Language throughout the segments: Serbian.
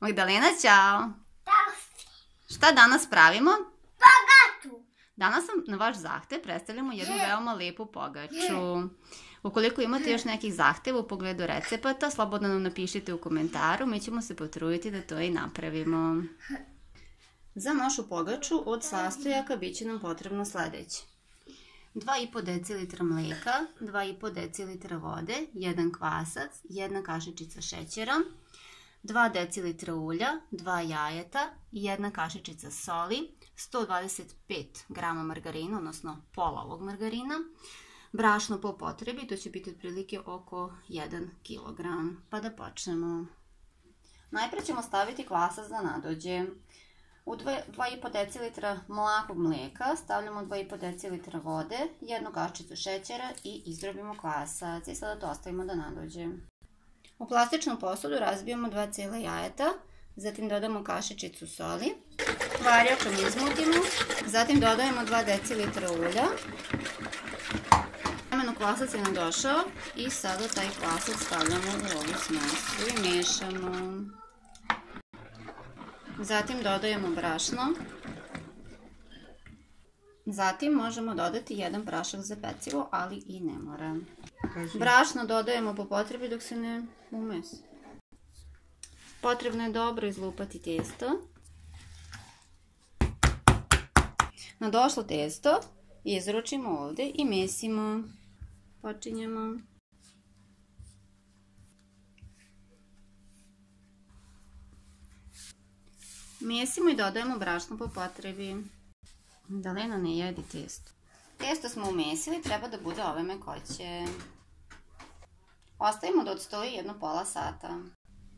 Magdalena, čao. Da, Šta danas pravimo? pagatu. Danas vam na vaš zahtev predstavljamo jednu veoma lepu pogaču. Ukoliko imate još nekih zahteva u pogledu recepata, slobodno nam napišite u komentaru, mi ćemo se potruditi da to i napravimo. Za našu pogaču od sastojaka bit će nam potrebno sledeće. 2,5 decilitra mleka, 2,5 decilitra vode, 1 kvasac, 1 kašičica šećera, 2 decilitra ulja, 2 jajeta, 1 kašičica soli, 125 grama margarina, odnosno pola ovog margarina, brašno po potrebi, to će biti otprilike oko 1 kg. Pa da počnemo. Najpre ćemo staviti kvasac da nadođe. U 2,5 decilitra mlakog mleka stavljamo 2,5 decilitra vode, jednu kašičicu šećera i izdrobimo kvasac. I sada to ostavimo da nadođe. U plastičnu posudu razbijemo dva cijela jajeta, zatim dodamo kašičicu soli, varjačom izmutimo, zatim dodajemo 2 decilitra ulja. Vremeno kvasac je nam došao i sada taj kvasac stavljamo u ovu smesu i mešamo. Zatim dodajemo brašno. Zatim možemo dodati jedan prašak za pecivo, ali i ne mora. Brašno dodajemo po potrebi dok se ne umesi. Potrebno je dobro izlupati testo. Na došlo testo izručimo ovde i mesimo. Počinjemo. Mesimo i dodajemo brašno po potrebi. Dalena ne jedi testo. Testo smo umesili, treba da bude ove mekoće. Ostavimo da odstoji jedno pola sata.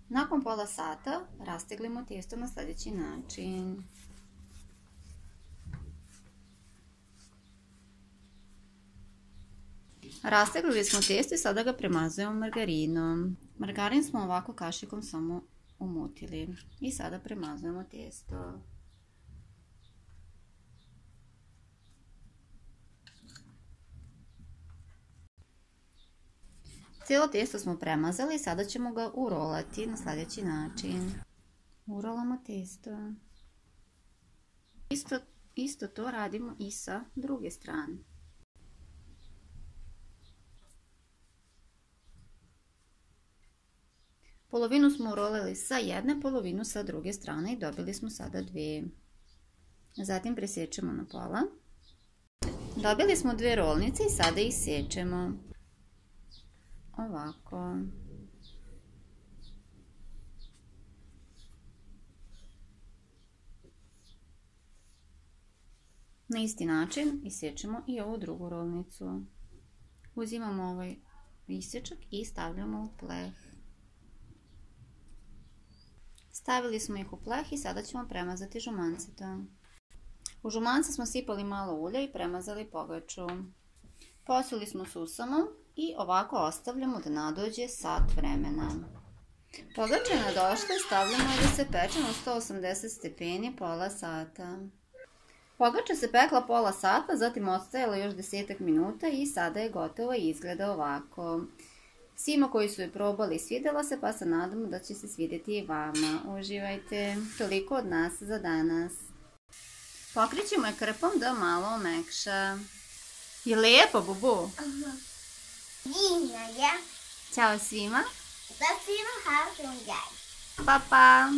Nakon pola sata rasteglimo testo na sledeći način. Rasteglili smo testo i sada ga premazujemo margarinom. Margarin smo ovako kašikom samo umutili. I sada premazujemo testo. Cijelo testo smo premazali, sada ćemo ga urolati na sljedeći način. Urolamo testo. Isto, isto to radimo i sa druge strane. Polovinu smo urolili sa jedne, polovinu sa druge strane i dobili smo sada dve. Zatim presječemo na pola. Dobili smo dve rolnice i sada ih sečemo. Ovako. Na isti način isječemo i ovu drugu rolnicu. Uzimamo ovaj isječak i stavljamo u pleh. Stavili smo ih u pleh i sada ćemo premazati žumanceta. U žumance smo sipali malo ulja i premazali pogaču. Posuli smo susamom i ovako ostavljamo da nadođe sat vremena. Pogača je nadošla i stavljamo da se peče na 180 stepeni pola sata. Pogača se pekla pola sata, zatim ostajala još desetak minuta i sada je gotova i izgleda ovako. Svima koji su je probali svidela se, pa se nadamo da će se svideti i vama. Uživajte. Toliko od nas za danas. Pokrićemo je krpom da malo omekša. Je lijepo, bubu? Divna je. Ćao svima. Da svima hažem gaj. Pa, pa.